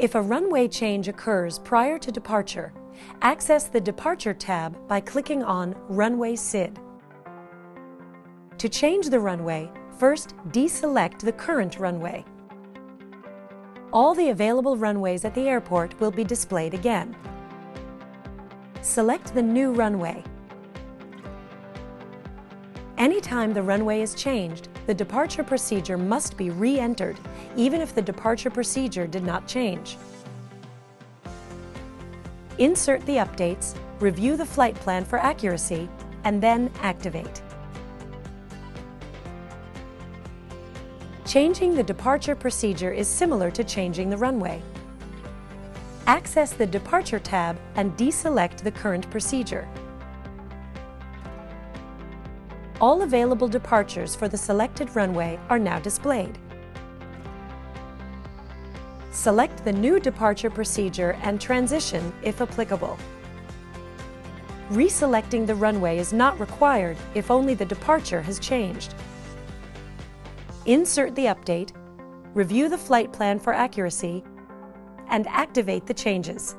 If a runway change occurs prior to departure, access the Departure tab by clicking on Runway SID. To change the runway, first deselect the current runway. All the available runways at the airport will be displayed again. Select the new runway. Anytime the runway is changed, the departure procedure must be re-entered, even if the departure procedure did not change. Insert the updates, review the flight plan for accuracy, and then activate. Changing the departure procedure is similar to changing the runway. Access the Departure tab and deselect the current procedure. All available departures for the selected runway are now displayed. Select the new departure procedure and transition if applicable. Reselecting the runway is not required if only the departure has changed. Insert the update, review the flight plan for accuracy, and activate the changes.